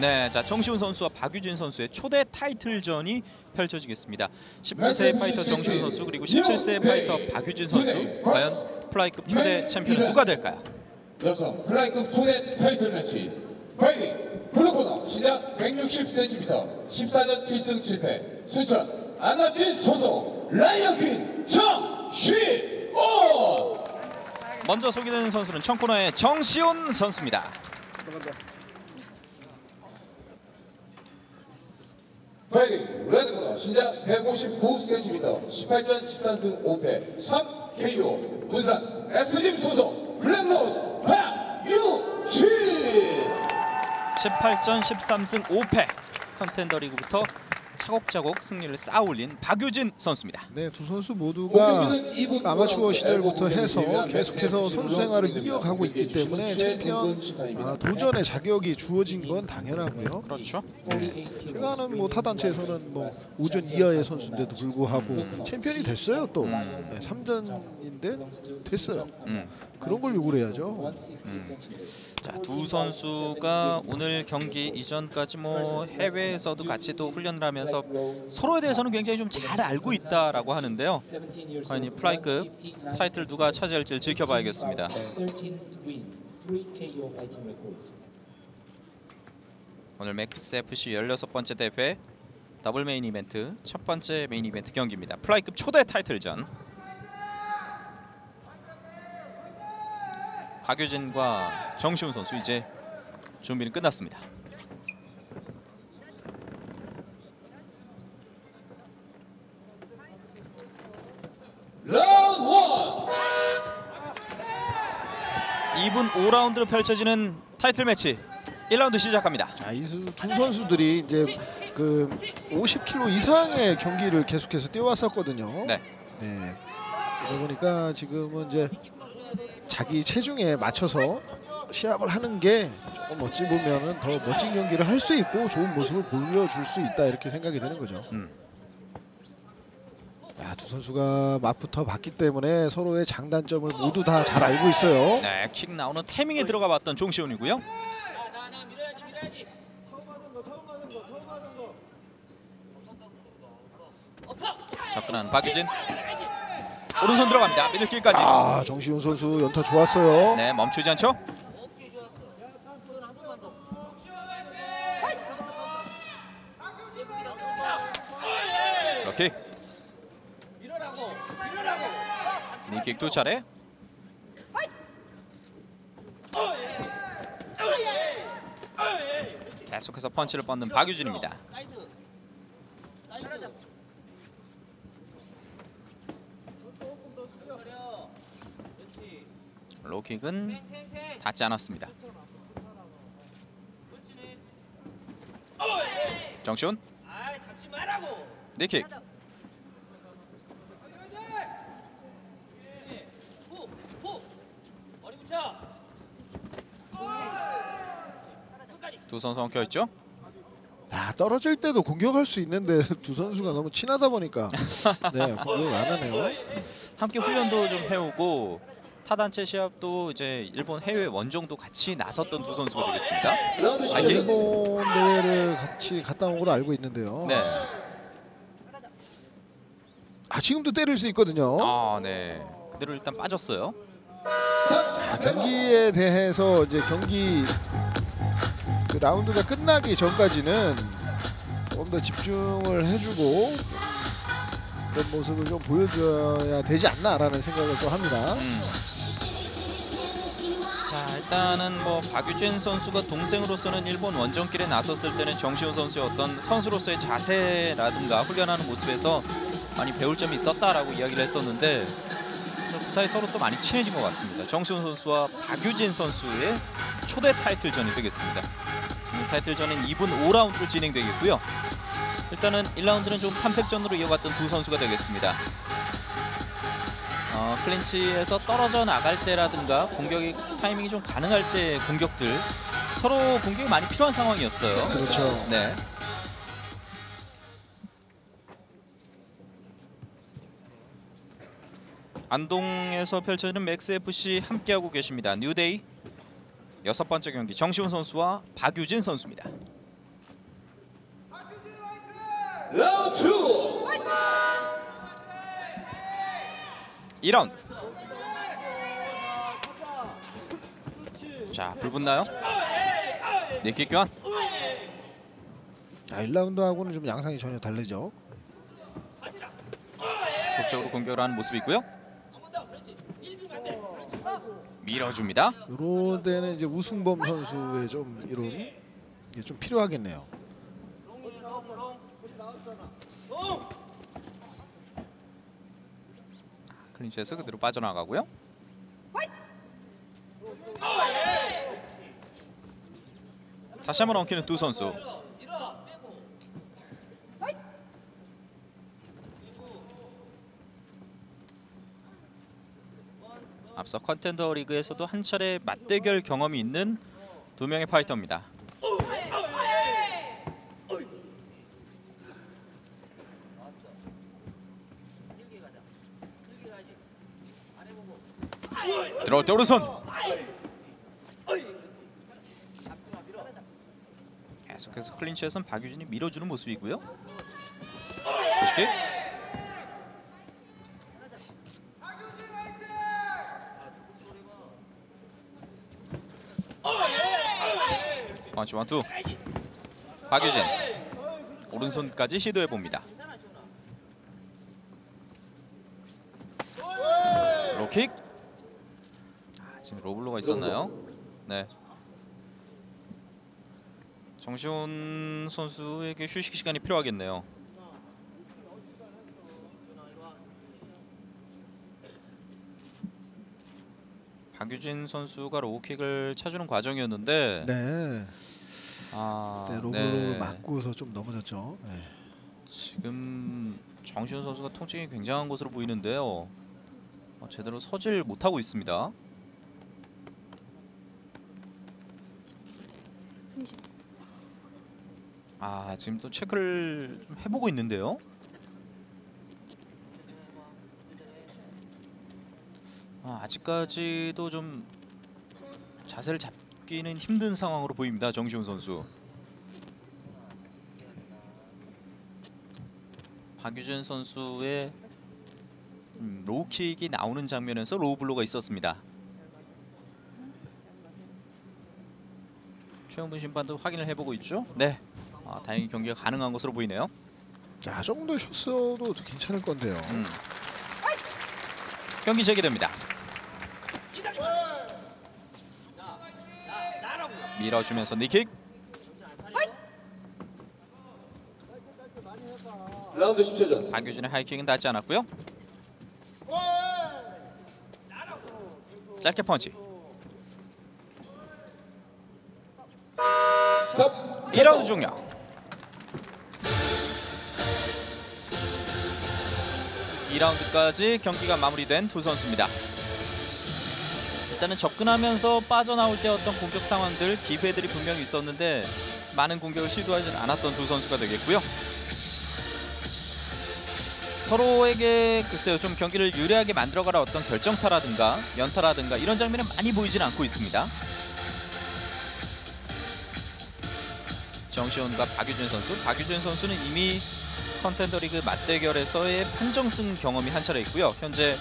네, 자 정시온 선수와 박유진 선수의 초대 타이틀전이 펼쳐지겠습니다. 19세 파이터 정시온 선수 그리고 17세 파이터 박유진 선수. 과연 플라이급 초대 챔피언은 누가 될까요? 여성 플라이급 초대 타이틀 매치. 파이팅! Blue corner 신장 160cm 14전 7승 7패. 순천 암낫짐 소속 Lion Queen 정시온 먼저 소개되는 선수는 청코너의 정시온 선수입니다. 파이팅 Red corner 신장 159cm 18전 13승 5패 3KO 군산 엑스짐 소속 Black Rose 박유진! 18전 13승 5패 contender 리그부터 차곡차곡 승리를 쌓아올린 박유진 선수입니다. 네, 두 선수 모두가 아마추어 시절부터 해서 계속해서 위한 선수 생활을 이어가고 있기 때문에 최 챔피언. 아, 도전의 자격이 주어진 건 당연하고요. 그렇죠. 제가 아는 뭐 타단체에서는 뭐 오전 이하의 선수인데도 불구하고 챔피언이 됐어요 또 음. 네, 3전인데 됐어요. 음. 그런 걸 요구를 해야죠. 자, 두 선수가 오늘 경기 이전까지 뭐 해외에서도 같이 또 훈련을 하면 서 서로에 대해서는 굉장히 좀 잘 알고 있다라고 하는데요. 과연 이 플라이급 타이틀 누가 차지할지 지켜봐야겠습니다. 오늘 MAX FC 16번째 대회 더블 메인 이벤트 첫 번째 메인 이벤트 경기입니다. 플라이급 초대 타이틀전. 박유진과 정시온 선수 이제 준비는 끝났습니다. 라운드 원 2분 5라운드로 펼쳐지는 타이틀 매치 1라운드 시작합니다. 자, 이두 선수들이 이제 그 50kg 이상의 경기를 계속해서 뛰어왔었거든요. 네. 네. 그러다 보니까 지금은 이제 자기 체중에 맞춰서 시합을 하는 게 조금 어찌 보면은 더 멋진 경기를 할 수 있고 좋은 모습을 보여줄 수 있다 이렇게 생각이 되는 거죠. 음. 야, 두 선수가 맞붙어 봤기 때문에 서로의 장단점을 모두 다 잘 알고 있어요. 네, 킥 나오는 타이밍에 들어가 봤던 종시훈이고요. 접근한 박유진. 오른손 들어갑니다. 미들킬까지. 아, 정시훈 선수 연타 좋았어요. 네, 멈추지 않죠? 킥. 니킥 두 차례. 계속해서 펀치를 뻗는 박유진입니다. 로킥은 닿지 않았습니다. 정시훈 니킥 두 선수 엉켜 있죠? 아, 떨어질 때도 공격할 수 있는데 두 선수가 너무 친하다 보니까 네, 공격을 안 하네요. 함께 훈련도 좀 해오고 타단체 시합도 이제 일본 해외 원정도 같이 나섰던 두 선수가 되겠습니다. 아, 일본 대회를 같이 갔다 온 걸로 알고 있는데요. 네. 아, 지금도 때릴 수 있거든요. 아, 네. 그대로 일단 빠졌어요. 아, 경기에 대해서 이제 경기 그 라운드가 끝나기 전까지는 조금 더 집중을 해주고 그런 모습을 좀 보여줘야 되지 않나라는 생각을 또 합니다. 음. 자, 일단은 뭐 박유진 선수가 동생으로서는 일본 원정길에 나섰을 때는 정시훈 선수의 어떤 선수로서의 자세라든가 훈련하는 모습에서 많이 배울 점이 있었다라고 이야기를 했었는데 그 사이 서로 또 많이 친해진 것 같습니다. 정시훈 선수와 박유진 선수의 초대 타이틀전이 되겠습니다. 이 타이틀전은 2분 5라운드로 진행되겠고요. 일단은 1라운드는 좀 탐색전으로 이어갔던 두 선수가 되겠습니다. 어, 클린치에서 떨어져 나갈 때라든가 공격이 타이밍이 좀 가능할 때 공격들 서로 공격이 많이 필요한 상황이었어요. 그렇죠. 네. 안동에서 펼쳐지는 맥스 FC 함께하고 계십니다. 뉴데이 여섯 번째 경기 정시온 선수와 박유진 선수입니다. 라운드 2라운드 자, 불붙나요? 니키 교환 아, 1라운드하고는 좀 양상이 전혀 다르죠. 적극적으로 공격을 하는 모습이고요. 밀어줍니다. 이런 데는 이제 우승범 선수의 좀 이런 게 좀 필요하겠네요. 클린치에서 그대로 빠져나가고요. 다시 한번 엉키는 두 선수. 앞서 컨텐더 리그에서도 한 차례 맞대결 경험이 있는 두 명의 파이터입니다. 들어올 때 오른손. 계속해서 클린치에서는 박유진이 밀어주는 모습이고요. 보시기. 원치 원투. 박유진 오른손까지 시도해 봅니다. 로킥. 아, 지금 로블로가 있었나요? 네. 정시훈 선수에게 휴식 시간이 필요하겠네요. 박유진 선수가 로우킥을 차주는 과정이었는데 네, 아, 네 로브를 맞고서 좀 넘어졌죠. 네. 지금 정시훈 선수가 통증이 굉장한 것으로 보이는데요. 어, 제대로 서질 못하고 있습니다. 아 지금 또 체크를 좀 해보고 있는데요. 아, 아직까지도 좀 자세를 잡 기는 힘든 상황으로 보입니다. 정시온 선수. 박유진 선수의 음, 로우킥이 나오는 장면에서 로우 블로가 있었습니다. 최영분 심판도 확인을 해보고 있죠. 네, 아, 다행히 경기가 가능한 것으로 보이네요. 자, 더 쉬었어도 괜찮을 건데요. 음. 경기 재개됩니다. 밀어주면서 니킥. 라운드 10초 전 박유진의 하이킥은 닿지 않았고요. 짧게 펀치. 스톱 1라운드 종료. 이라운드까지 경기가 마무리된 두 선수입니다. 일단은 접근하면서 빠져나올 때 어떤 공격 상황들, 기회들이 분명히 있었는데 많은 공격을 시도하지 않았던 두 선수가 되겠고요. 서로에게 글쎄요 좀 경기를 유리하게 만들어가라 어떤 결정타라든가 연타라든가 이런 장면은 많이 보이지는 않고 있습니다. 정시훈과 박유진 선수. 박유진 선수는 이미 컨텐더 리그 맞대결에서의 판정승 경험이 한 차례 있고요. 현재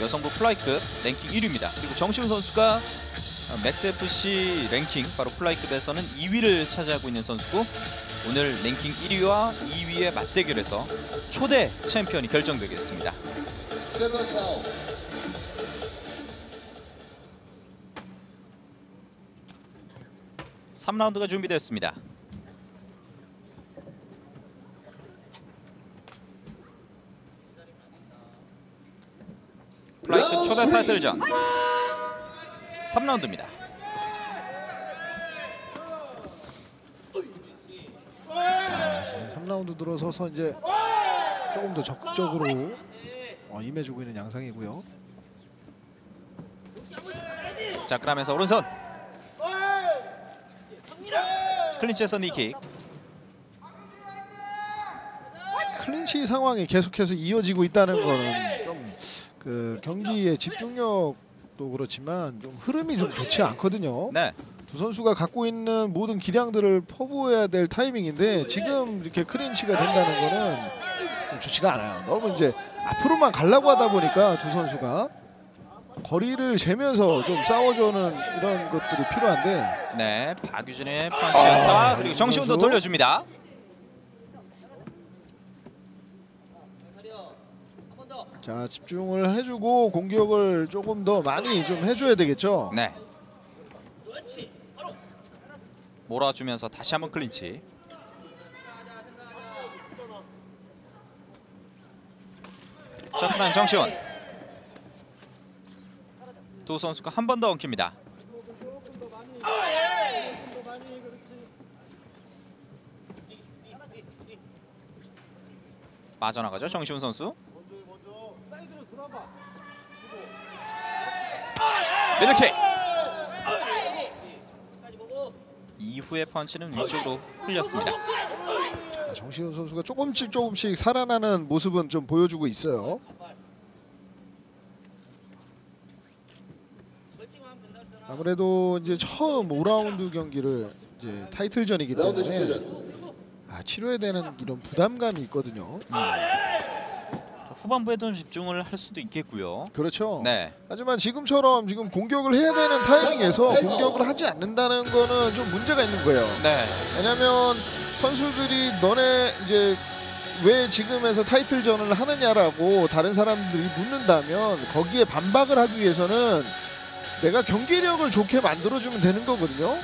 여성부 플라이급 랭킹 1위입니다. 그리고 정시온 선수가 맥스 FC 랭킹 바로 플라이급에서는 2위를 차지하고 있는 선수고 오늘 랭킹 1위와 2위의 맞대결에서 초대 챔피언이 결정되겠습니다. Seconds out 3라운드가 준비됐습니다. 초대 타이틀전 3라운드입니다. 자, 3라운드 들어서서 이제 조금 더 적극적으로 어, 임해주고 있는 양상이고요. 자 그러면서 오른손 클린치에서 니킥 클린치 상황이 계속해서 이어지고 있다는 거는 좀 그 경기의 집중력도 그렇지만 좀 흐름이 좀 좋지 않거든요. 네 두 선수가 갖고 있는 모든 기량들을 퍼부어야 될 타이밍인데 지금 이렇게 클린치가 된다는 거는 좀 좋지가 않아요. 너무 이제 앞으로만 가려고 하다 보니까 두 선수가 거리를 재면서 좀 싸워주는 이런 것들이 필요한데 네, 박유진의 펀치 아, 그리고 정시훈도. 돌려줍니다. 자 집중을 해주고 공격을 조금 더 많이 좀 해줘야 되겠죠. 네. 몰아주면서 다시 한번 클린치. 점프란 정시원. 두 선수가 한 번 더 엉킵니다. 빠져나가죠 정시훈 선수. 미들킥. 이후의 펀치는 위쪽으로 흘렸습니다. 자, 정시훈 선수가 조금씩 조금씩 살아나는 모습은 좀 보여주고 있어요. 아무래도 이제 처음 5라운드 경기를 이제 타이틀전이기 때문에 10초전. 아, 치료해야 되는 이런 부담감이 있거든요. 후반부에도 집중을 할 수도 있겠고요. 그렇죠. 네, 하지만 지금처럼 지금 공격을 해야 되는 타이밍에서 공격을 하지 않는다는 거는 좀 문제가 있는 거예요. 네, 왜냐면 선수들이 너네 이제 왜 지금에서 타이틀전을 하느냐라고 다른 사람들이 묻는다면 거기에 반박을 하기 위해서는 내가 경기력을 좋게 만들어주면 되는 거거든요.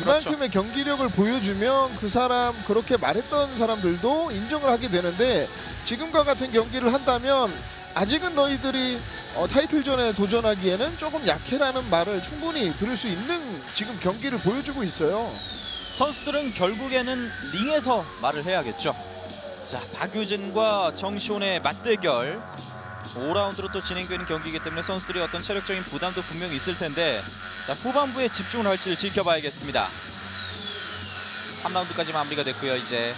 이만큼의 경기력을 보여주면 그 사람 그렇게 말했던 사람들도 인정을 하게 되는데 지금과 같은 경기를 한다면 아직은 너희들이 어, 타이틀전에 도전하기에는 조금 약해라는 말을 충분히 들을 수 있는 지금 경기를 보여주고 있어요. 선수들은 결국에는 링에서 말을 해야겠죠. 자, 박유진과 정시훈의 맞대결 5라운드로 또 진행되는 경기이기 때문에 선수들이 어떤 체력적인 부담도 분명히 있을 텐데 자, 후반부에 집중을 할지를 지켜봐야겠습니다. 3라운드까지 마무리가 됐고요. 이제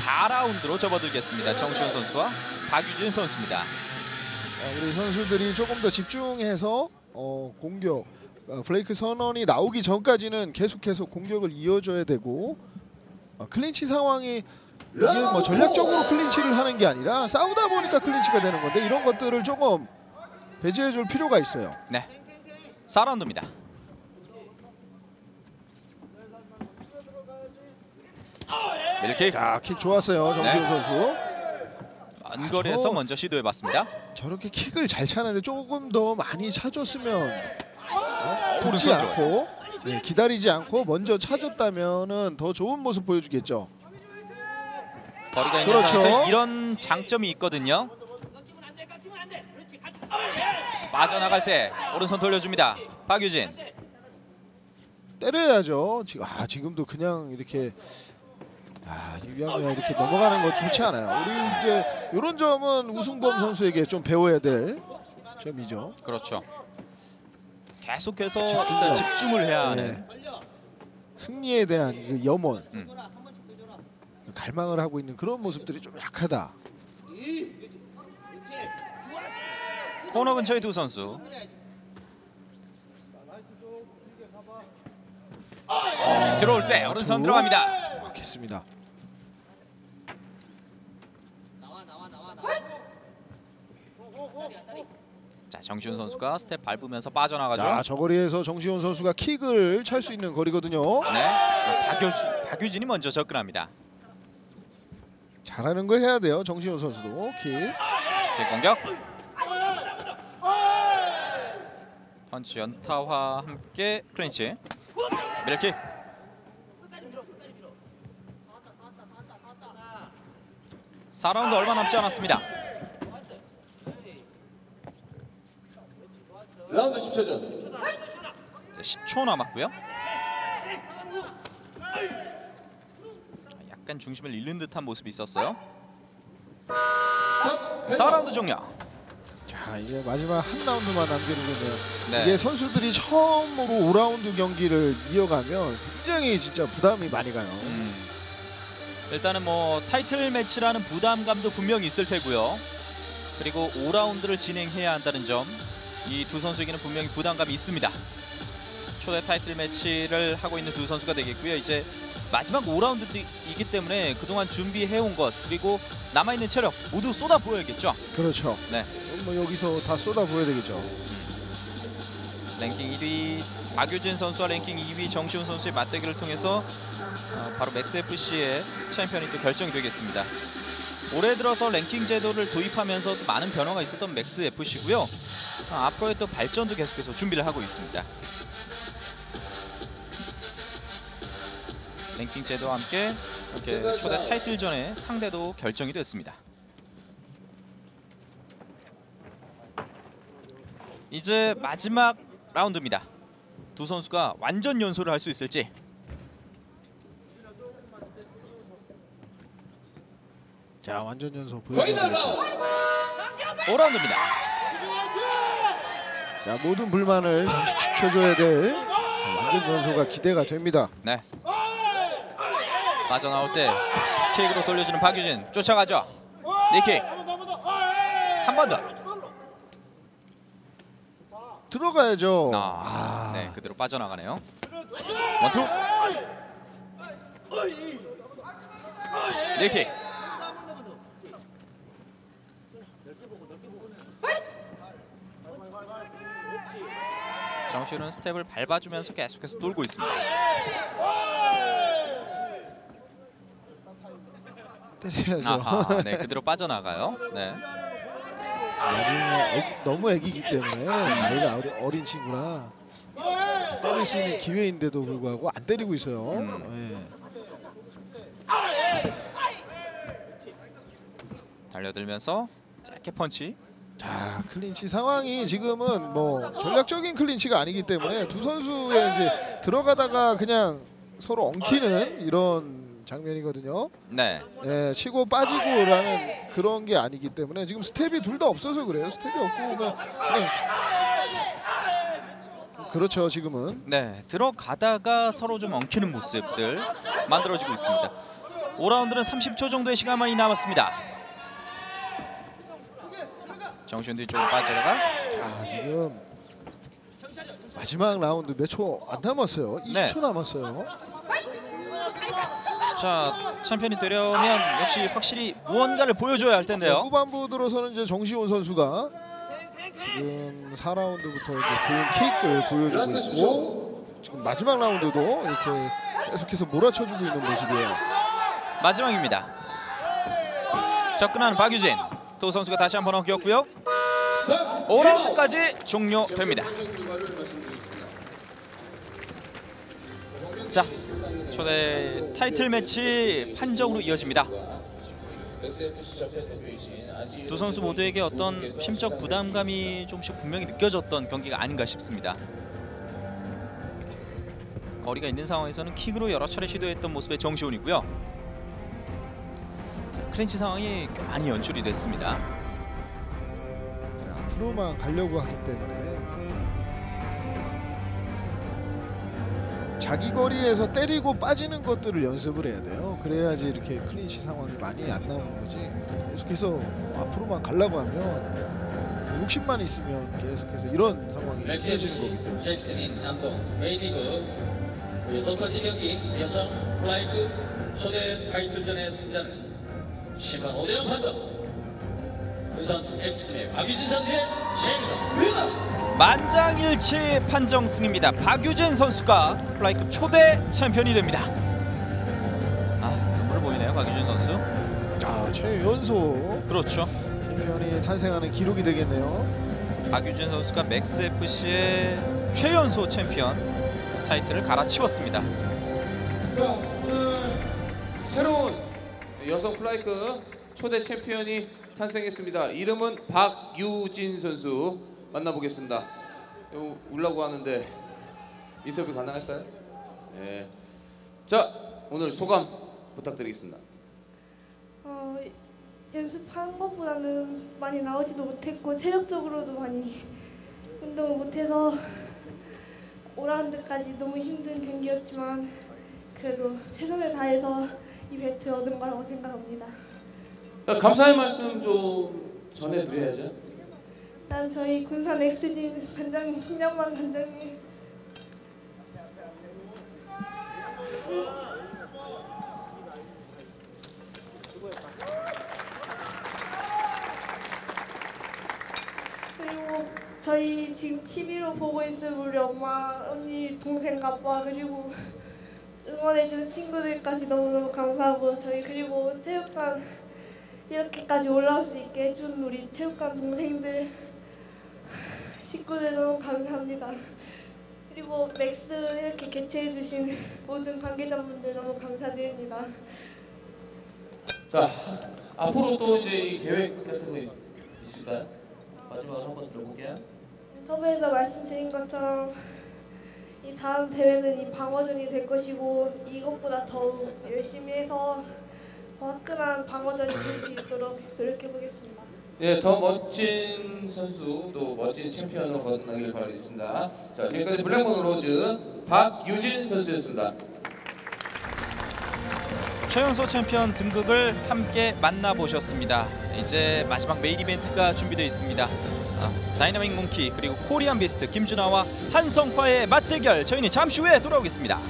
4라운드로 접어들겠습니다. 정시훈 선수와 박유진 선수입니다. 어, 우리 선수들이 조금 더 집중해서 어, 공격 어, 브레이크 선언이 나오기 전까지는 계속해서 공격을 이어줘야 되고 어, 클린치 상황이 이게 뭐 전략적으로 클린치를 하는 게 아니라 싸우다 보니까 클린치가 되는 건데 이런 것들을 조금 배제해줄 필요가 있어요. 네, 4라운드입니다. 미들킥 자, 킥 좋았어요, 정시온 네. 선수. 먼 거리에서 저- 먼저 시도해봤습니다. 저렇게 킥을 잘 차는데 조금 더 많이 차줬으면 어? 붙지 손 않고 네, 기다리지 않고 먼저 차줬다면은 더 좋은 모습 보여주겠죠. 거리가 있는 그렇죠. 상황에서 이런 장점이 있거든요. 빠져나갈 때 오른손 돌려줍니다. 박유진. 때려야죠. 지금 아 지금도 그냥 이렇게 아 유야무야 이렇게 넘어가는 거 좋지 않아요. 우리 이제 이런 점은 우승범 선수에게 좀 배워야 될 점이죠. 그렇죠. 계속해서. 일단 집중을 해야 하는. 네. 승리에 대한 그 염원, 음. 갈망을 하고 있는 그런 모습들이 좀 약하다. 코너 근처의 두 선수. 들어올 때 오른손 들어갑니다. 막혔습니다. 자 정시온 선수가 스텝 밟으면서 빠져나가죠. 자, 저 거리에서 정시온 선수가 킥을 찰 수 있는 거리거든요. 네. 자, 박유진, 박유진이 먼저 접근합니다. 잘하는 거 해야 돼요. 정시온 선수도 킥. 뒷공격. 펀치 연타와 함께 클린치. 밀킥. 사라운드 얼마 남지 않았습니다. 라운드 10초 전. 이제 10초 남았고요. 약간 중심을 잃는 듯한 모습이 있었어요. 3. 4라운드 종료. 자, 이제 마지막 한 라운드만 남겨두겠네요. 네. 이게 선수들이 처음으로 5라운드 경기를 이어가면 굉장히 진짜 부담이 많이 가요. 음. 일단은 뭐 타이틀 매치라는 부담감도 분명히 있을 테고요. 그리고 5라운드를 진행해야 한다는 점, 이 두 선수에게는 분명히 부담감이 있습니다. 초대 타이틀 매치를 하고 있는 두 선수가 되겠고요. 이제 마지막 5라운드이기 때문에 그동안 준비해온 것 그리고 남아있는 체력 모두 쏟아 부어야겠죠. 그렇죠. 네. 뭐 여기서 다 쏟아 부어야 되겠죠. 랭킹 1위 박유진 선수와 랭킹 2위 정시온 선수의 맞대결을 통해서 어, 바로 맥스 FC의 챔피언이 또 결정이 되겠습니다. 올해 들어서 랭킹 제도를 도입하면서 또 많은 변화가 있었던 맥스 FC고요. 어, 앞으로의 또 발전도 계속해서 준비를 하고 있습니다. 랭킹 제도와 함께 이렇게 초대 타이틀전의 상대도 결정이 됐습니다. 이제 마지막 라운드입니다. 두 선수가 완전 연소를 할 수 있을지. 자 완전 보여주고 라운드 5라운드입니다. 자 모든 불만을 잠식시켜줘야 될 완전 연소가 기대가 됩니다. 네. 빠져나올 때 킥으로 돌려주는 박유진 쫓아가죠. 니킥 한 번 더. 들어가야죠. 아, 네 그대로 빠져나가네요. 원투. 니킥. 정시훈은 스텝을 밟아주면서 계속해서 돌고 있습니다. 때려야죠. 아하, 네 그대로 빠져나가요. 네. 너무 애기기 때문에 나이가 어린 친구라 때릴 수 있는 기회인데도 불구하고 안 때리고 있어요. 음. 예. 달려들면서 짧게 펀치. 자 클린치 상황이 지금은 뭐 전략적인 클린치가 아니기 때문에 두 선수의 이제 들어가다가 그냥 서로 엉키는 이런 장면이거든요. 네. 예, 치고 빠지고라는 그런 게 아니기 때문에 지금 스텝이 둘 다 없어서 그래요. 스텝이 없고 그냥, 그냥 그렇죠 지금은 네, 들어가다가 서로 좀 엉키는 모습들 만들어지고 있습니다. 5라운드는 30초 정도의 시간만이 남았습니다. 정시온 뒤쪽으로 빠져나가 아 지금 마지막 라운드 몇 초 안 남았어요. 20초 네. 남았어요. 자 챔피언이 되려면 역시 확실히 무언가를 보여줘야 할 텐데요. 후반부 들어서는 이제 정시훈 선수가 지금 4라운드부터 이제 좋은 킥을 보여주고 있고 10초 지금 마지막 라운드도 이렇게 계속해서 몰아쳐주고 있는 모습이에요. 마지막입니다. 접근하는 박유진 두 선수가 다시 한번 엉켰고요. 5라운드까지 종료됩니다. 자, 초대 타이틀 매치 판정으로 이어집니다. 두 선수 모두에게 어떤 심적 부담감이 조금씩 분명히 느껴졌던 경기가 아닌가 싶습니다. 거리가 있는 상황에서는 킥으로 여러 차례 시도했던 모습의 정시훈이고요. 자, 클린치 상황이 꽤 많이 연출이 됐습니다. 네, 앞으로만 가려고 하기 때문에 자기 거리에서 때리고 빠지는 것들을 연습을 해야 돼요. 그래야지 이렇게 클린치 상황이 많이 안 나오는 거지. 계속해서 앞으로만 가려고 하면 욕심만 있으면 계속해서 이런 상황이 이어지는 거기 때문에. sixteen 안동 메인리그 여섯 번째 경기 여성 플라이급 초대 타이틀전의 승자는 심판 5대0 판정 군산 엑스짐의 박유진 선수의 셰이더 만장일치 판정 승입니다. 박유진 선수가 플라이급 초대 챔피언이 됩니다. 아, 눈물을 보이네요, 박유진 선수. 아 최연소 그렇죠. 챔피언이 탄생하는 기록이 되겠네요. 박유진 선수가 맥스 FC의 최연소 챔피언 타이틀을 갈아치웠습니다. 자, 오늘 새로운 여성 플라이급 초대 챔피언이 탄생했습니다. 이름은 박유진 선수 만나보겠습니다. 요, 울라고 하는데 인터뷰 가능할까요? 네. 자, 오늘 소감 부탁드리겠습니다. 어, 연습한 것보다는 많이 나오지도 못했고 체력적으로도 많이 운동을 못해서 5라운드까지 너무 힘든 경기였지만 그래도 최선을 다해서 이 벨트 얻은 거라고 생각합니다. 자, 감사의 말씀 좀 전해드려야죠. 일단 저희 군산 엑스진 관장님, 신영만 관장님. 그리고 저희 지금 TV로 보고 있을 우리 엄마, 언니, 동생, 아빠 그리고 응원해준 친구들까지 너무너무 감사하고 저희 그리고 체육관 이렇게까지 올라올 수 있게 해준 우리 체육관 동생들 식구들 너무 감사합니다. 그리고 맥스 이렇게 개최해주신 모든 관계자분들 너무 감사드립니다. 자 앞으로 또 이제 이 계획 같은 거 있- 있을까요? 마지막으로 한번 들어볼게요. 인터뷰에서 말씀드린 것처럼 이 다음 대회는 이 방어전이 될 것이고 이것보다 더욱 열심히 해서 더 화끈한 방어전이 될 수 있도록 노력해 보겠습니다. 네, 더 멋진 선수 또 멋진 챔피언으로 거듭나길 바라겠습니다. 자, 지금까지 블랙몬 로즈 박유진 선수였습니다. 최연소 챔피언 등극을 함께 만나보셨습니다. 이제 마지막 메인 이벤트가 준비되어 있습니다. 아, Dynamic Monkey 그리고 Korean Beast 김준하와 한성화의 맞대결 저희는 잠시 후에 돌아오겠습니다.